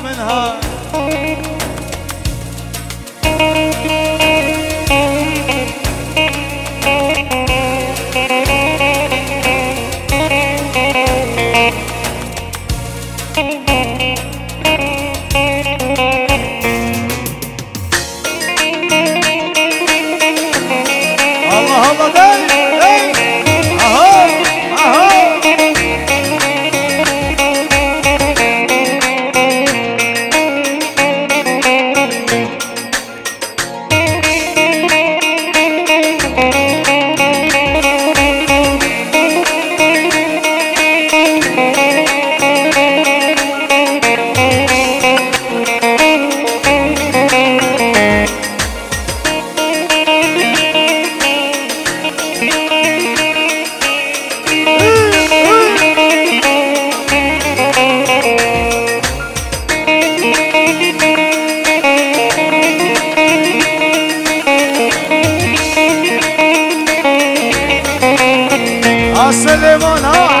منها Barcelona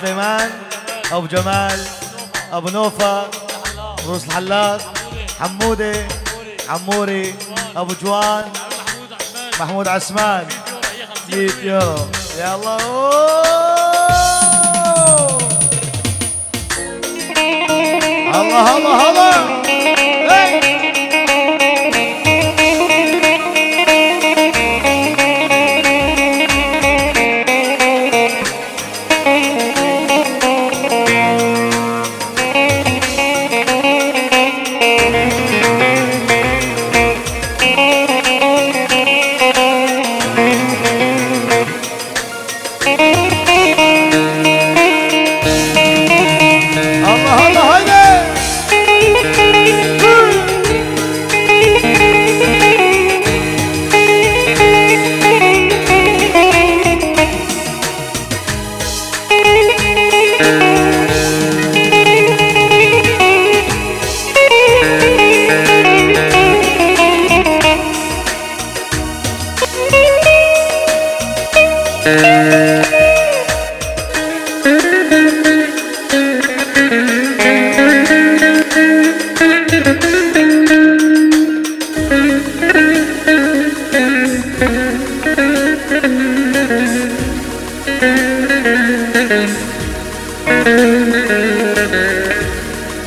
سليمان أبو جمال أبو نوفا روس الحلاق حمودي عموري أبو جوان محمود عثمان. 100 يورو الله. أوه. الله الله.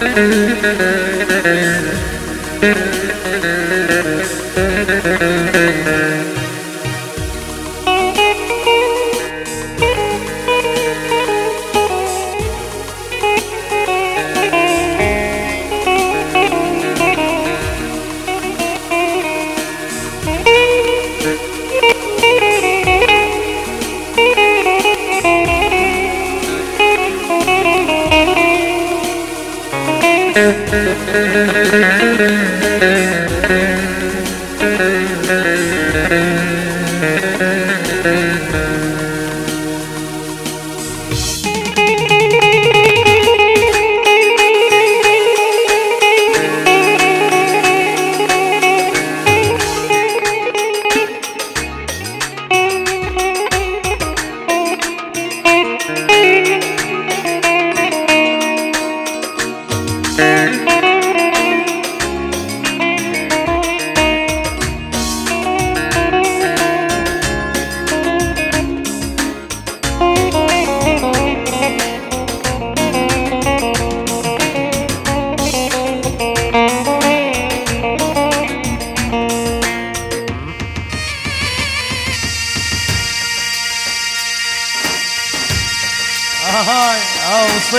Thank you. Yeah.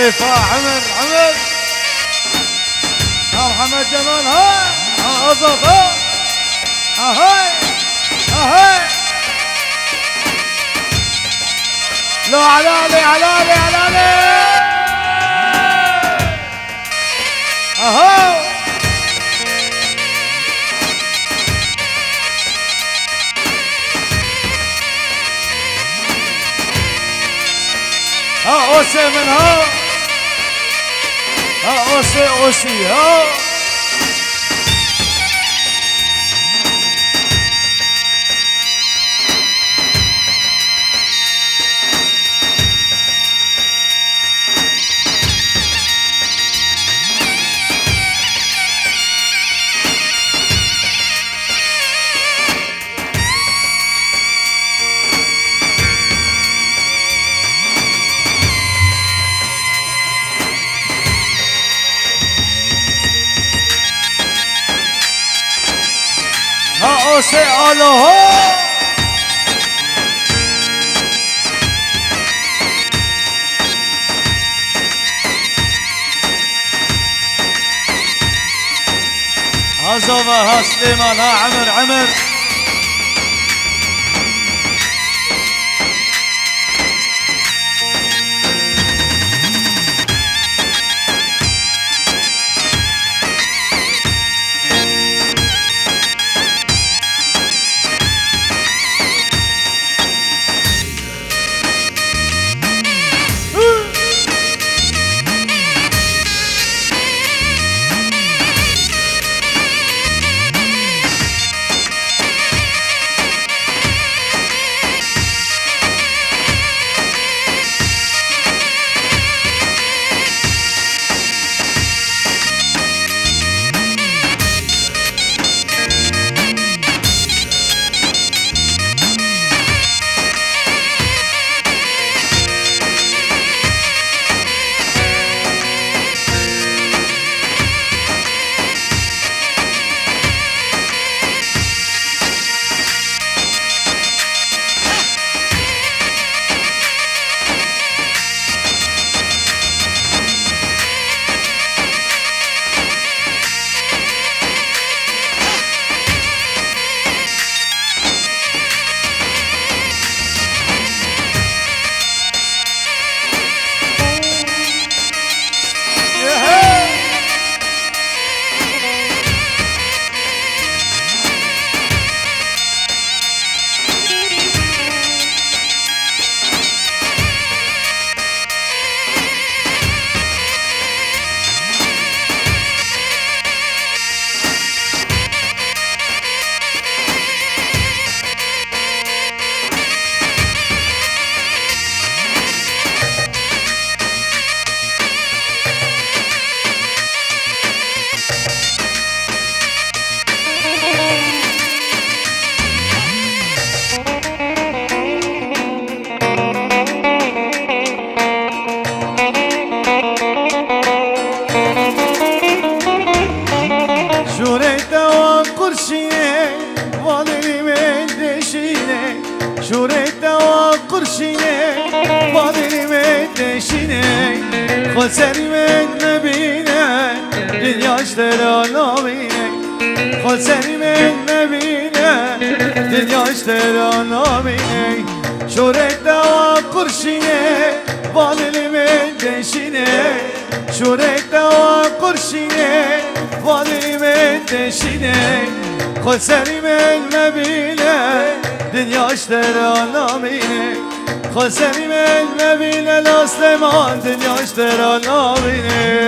ها مصطفى عمر عمر ها محمد جمال هاي. ها أزط ها هاي. هاي. لا علالي علالي علالي اهو ها اوسي من ها ها اوسي اوسي ها ها سليمان ها عمر عمر mund të njështë të ranovi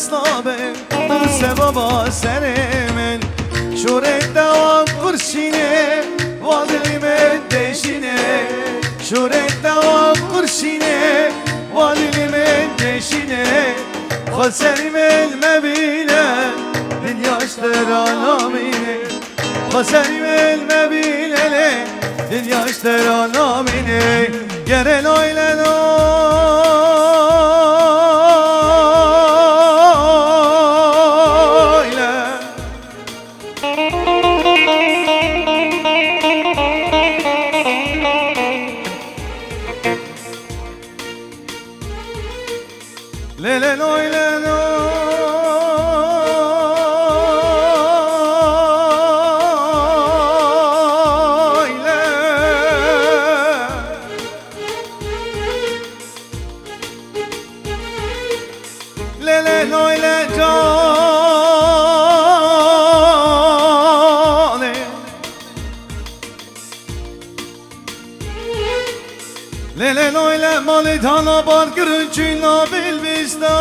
مصطبه درس بابا سرمن شورت دوام قرشینه والي من دشینه شورت دوام قرشینه والي من دشینه خسری من مبینه دنیاش ترانامینه خسری من مبینه دنیاش ترانامینه گره لایلنو Lele noyle mali tana bar kırın bil bizdane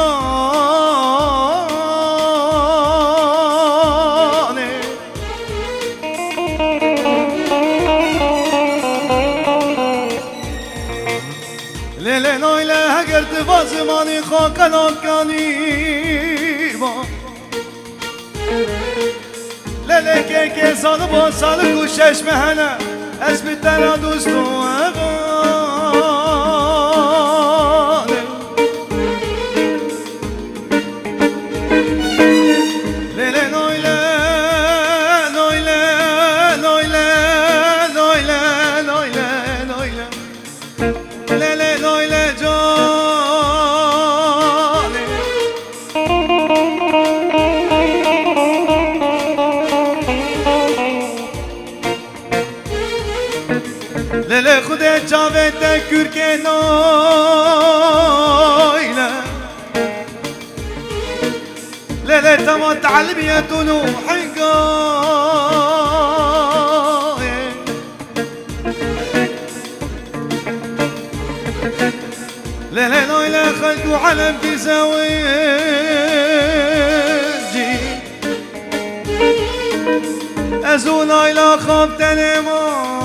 Lele noyle heger tıvazı mani hakan hakkani Lele keke salı bon salı kuş eşmehene Esbitten adustun لله تما تعلمیت و حقایه لله نایله خلق و علم في زواجي. ازو نایله خواب تنمان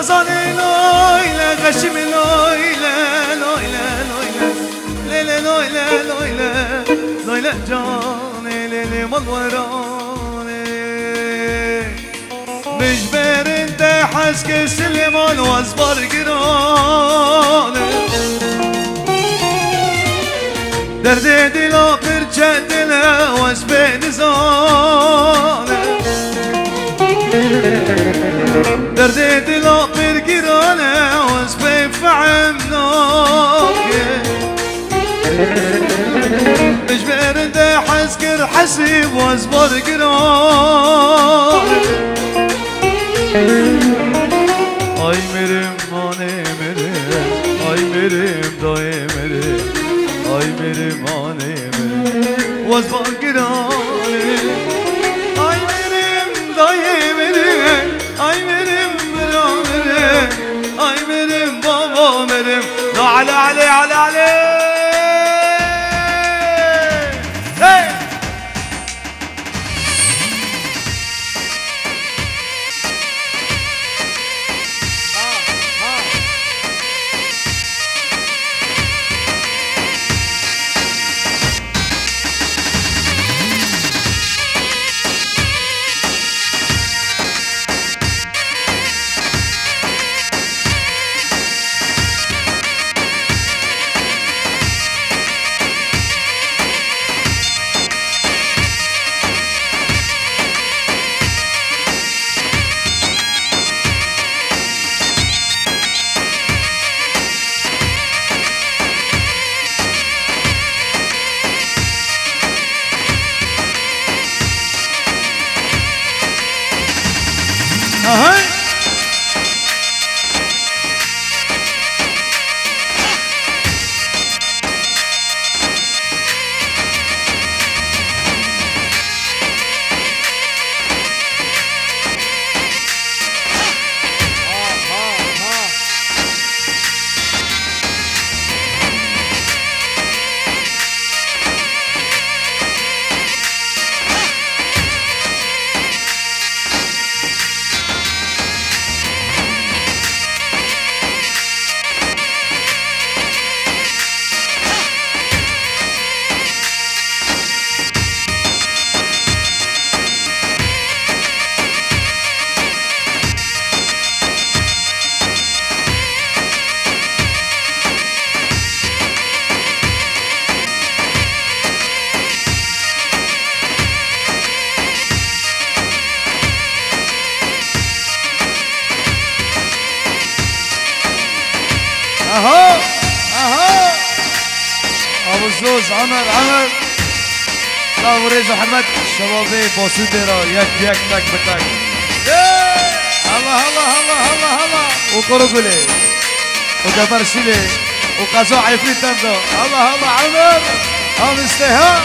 نزانه لایله غشیم لایله لایله لایله لیله لایله لایله لایله جانه لیله مالورانه مجبرین ده حس که سلیمان و از بارگرانه درد دلا پرچه دله و از بنزانه درد دلا برقرانه واسبي فعمناك مجبر ده حسكر حسيب واسبر قران Ay merim ane merim Ay merim dayı merim Ay merim ane merim Vaz زوز عمر عمر. لا وريز محمد. شبابي باسود را. به تک. الله الله الله الله الله وكرو قولي وكبر شيلي وقزو تبدو الله الله عمر. هم استهاء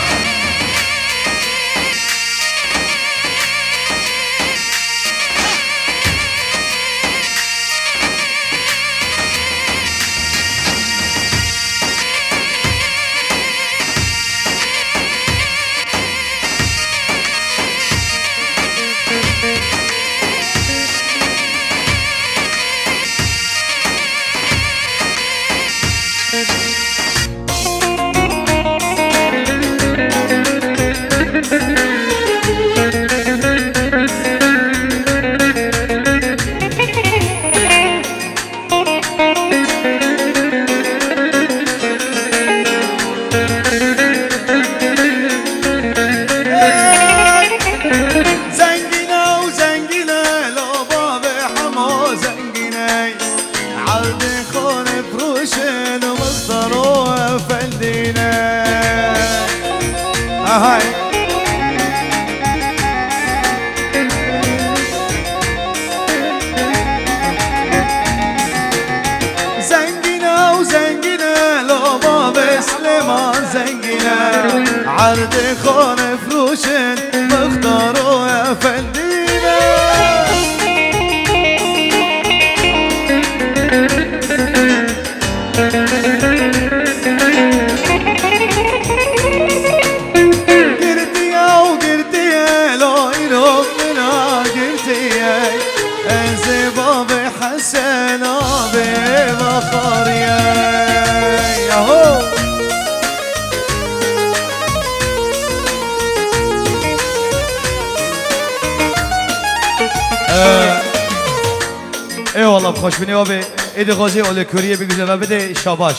والله خوش بینی آبی. ایدی غازی اول کوریه بگوزه و بده شاباش.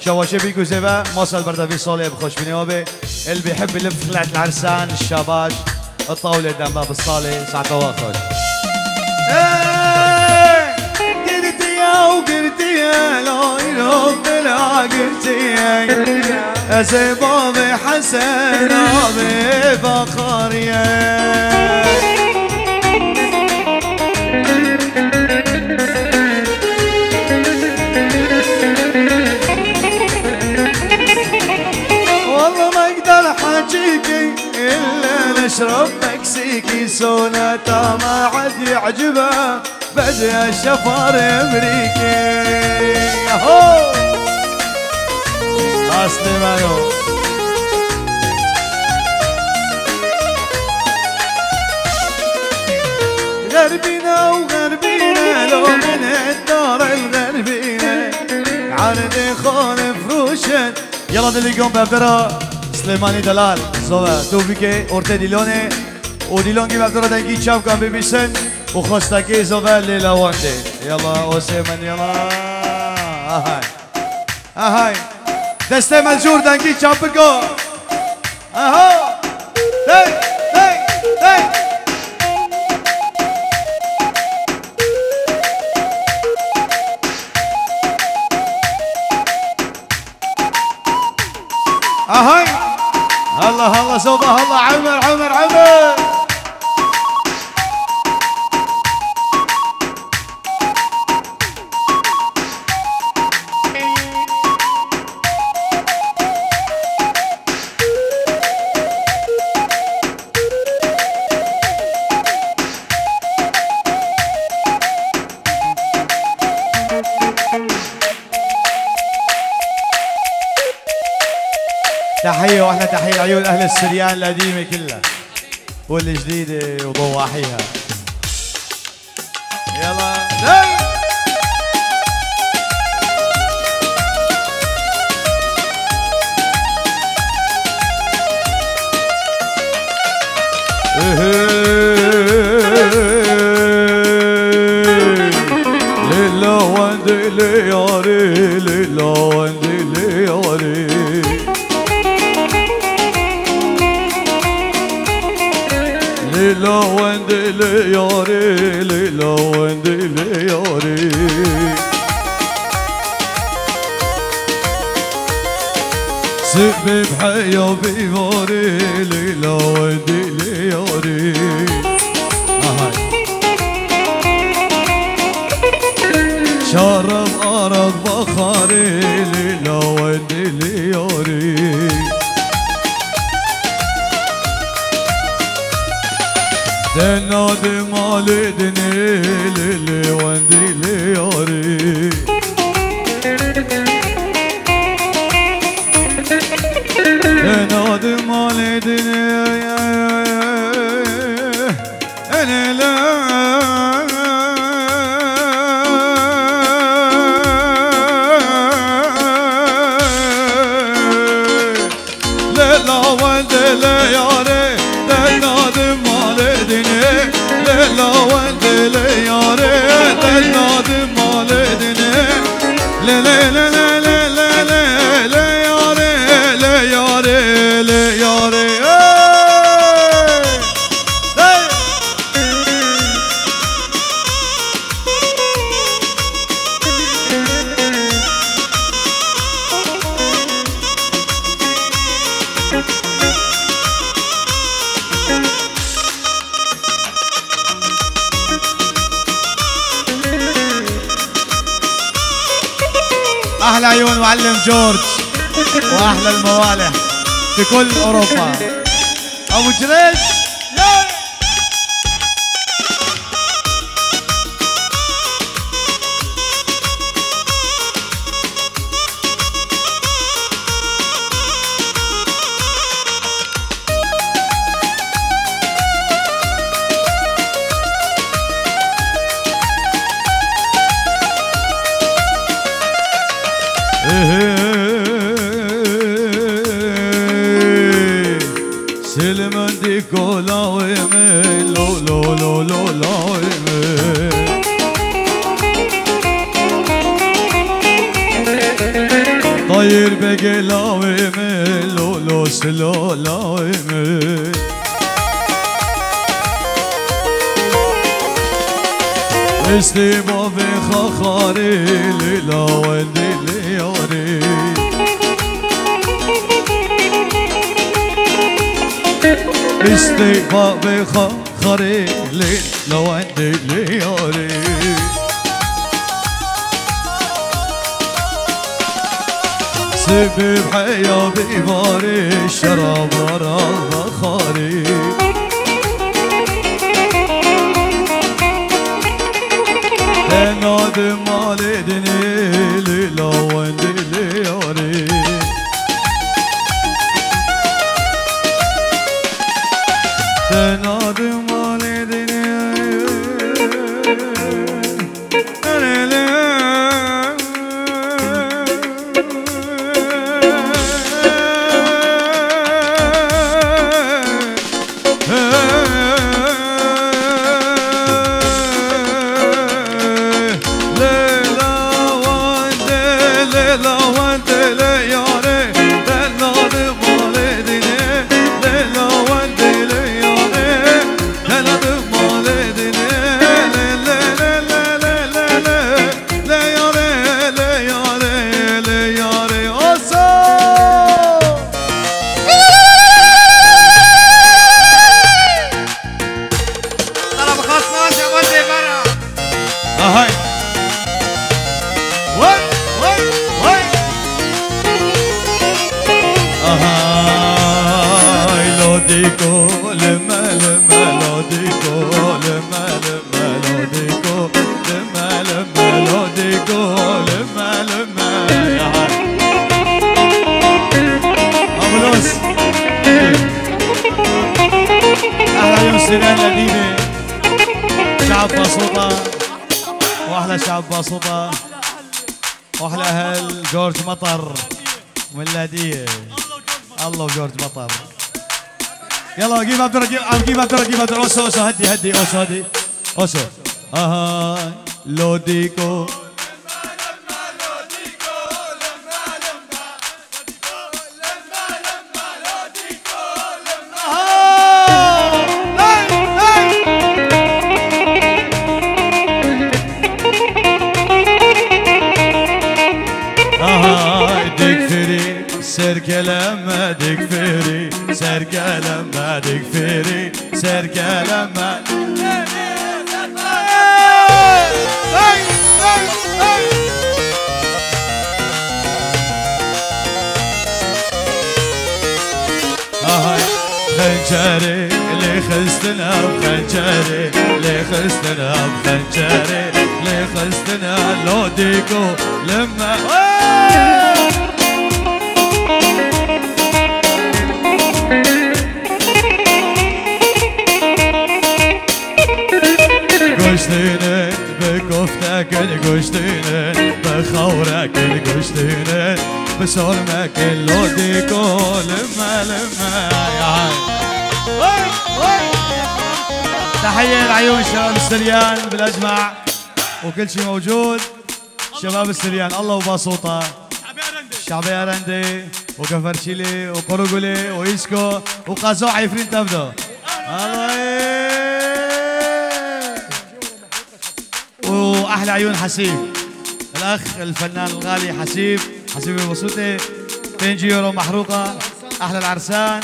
شاباشه بگوزه و ما سال بردوی ساله بخوش بینی آبی. اللي بيحب يلف خلعة العرسان الشاباش الطاولة قدام باب الصالة ساعة خوش قلتي يا وقلتي يا لا يا حسن فخر يا يشرب مكسيكي سوناتا ما عاد يعجبه. بدي الشفار أمريكي. ياهو! اصلي مانو غربينا وغربينا لو من الدار الغربينا. عرضي خالف روشن يلا دلي سلیمانی دلال زوه دوبی که ارته دیلونه او دیلون که مبتر دنگی چپ کن ببیسن و خستکی زوه لیلوانده یلا اوسیمن یلا آهای آهای دسته جور دنگی چپ بگو آها دی دی دی سوف الله عمي. السريان القديمة كلها والجديدة وضواحيها Medine'ye انا دمع لدني ليلة وندي هاي لو ديكو لما لما لو ديكو لما لما لو ديكو لما لما لو ديكو لما لما يا هاي ابو لوس أهلا يوسف الذين شعب باسوطة واحلى شعب باسوطة واحلى أهل جورج مطر يلا جيب عبد الرجيب جيب عبد الرجيب عبد اوسو اوسو هدي هدي اوسو هدي اوسو اها لوديكو خستنا بخنجري اللي خستنا بخنجري اللي خستنا لو ديكو لما قشتيني بكفتك القشتيني بخورك القشتيني بسرمك اللو ديكو لما لما تحية لعيون شباب السريان بالأجمع وكل شيء موجود. شباب السريان الله وباسوطة شعبي أرندي وكفرشيلي وقرقلي وإيسكو وقازو عفرين تبدو. الله. وأحلى عيون حسيب. الأخ الفنان الغالي حسيب حسيب البسوطي 2 يورو محروقة. أحلى العرسان.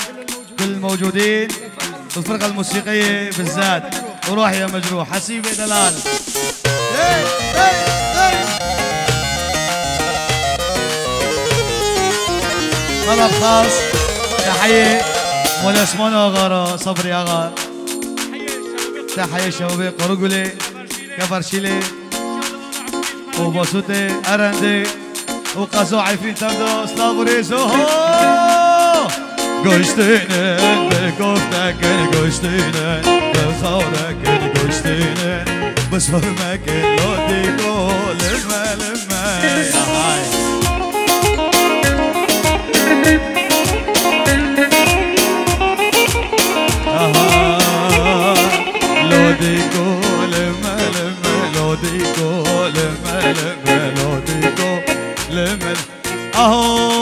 كل الموجودين. والفرقه الموسيقية بالذات. وروح يا مجروح حسيب يا دلال طلب خاص. تحية مولا اسمونه غارة صبري اغا تحية شبابي قرقلي كفرشيلي وباسوتي ارندي وقاسو عارفين تردو سلافوريزو قشتينن گشتینه به گفتکن گشتینه به خودکن گشتینه بس فرمکن لادی گل ملمه لمل ملودي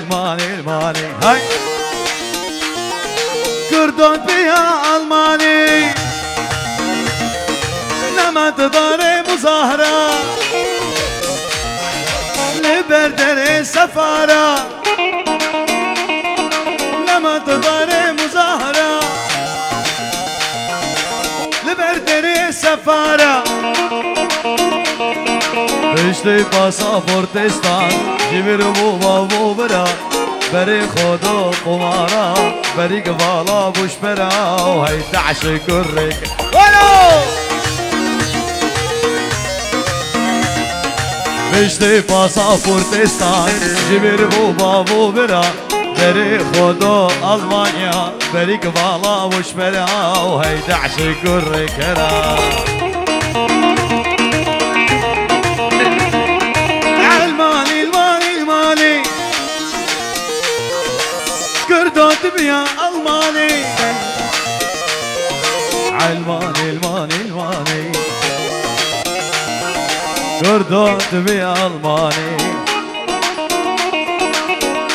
لما تضاري مظاهرة لبردر سفارة لما تضاري مظاهرة لبردر سفارة بشتی پاساپورتستان جیبیر بو با بو برا بری خدا قمارا بری قبالا بوش برا و هی کرک بشتی پاساپورتستان جیبیر بو با بو برا بری خدا آلمانیا بری قبالا بوش برا و هی دعش کرک يا الماني الماني الماني قردوت بيا الماني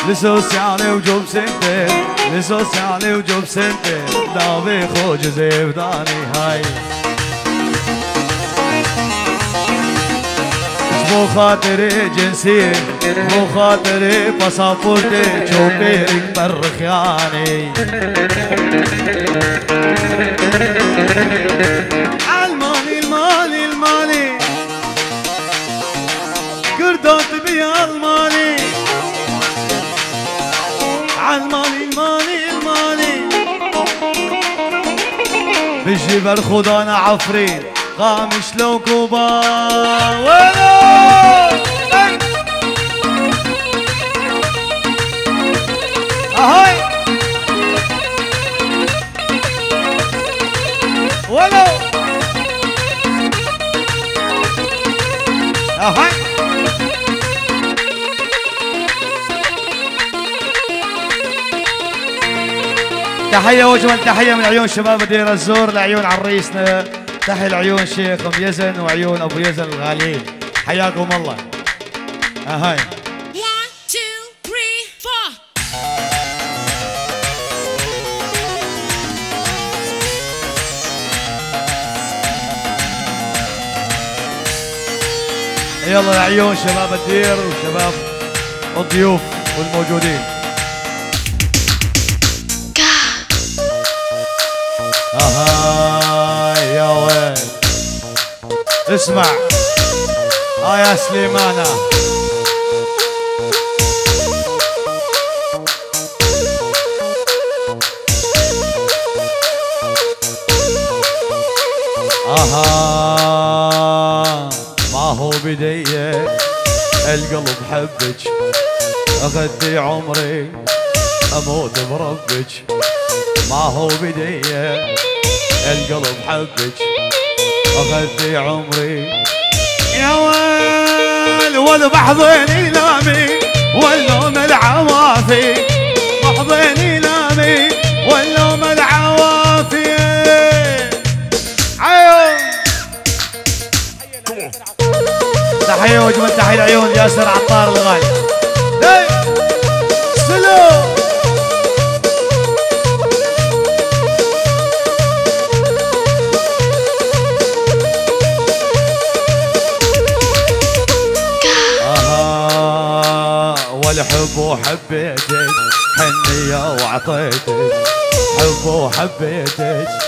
لسوس يعني وجوب سنتين لسوس يعني وجوب سنتين. دابي خوج زيفداني هاي. مو خاطري جنسية مو خاطري باسابورتي شوفيرك برخياني بيجي برخدانا عفرين قامش لو كوبا؟ ولو أهاي! ولو أهاي! تحية وجمل تحية من عيون شباب دير الزور لعيون عريسنا. تحي العيون شيخ ام يزن وعيون أبو يزن الغاليين حياكم الله. أهاي. يلا العيون شباب الدير وشباب الضيوف والموجودين. اسمع آه يا سليمانة. آها. ما هو بدي القلب حبك. أغدي عمري. أموت بربك. ما هو بديه القلب حبك. اخذتي عمري. يا ويل والبحضين لامي واللوم العوافي. بحضين لامي واللوم العوافي. عيون. تحية وجمال تحية العيون ياسر عطار الغالي وحبيتك حنية وعطيتك. حب وحبيتك.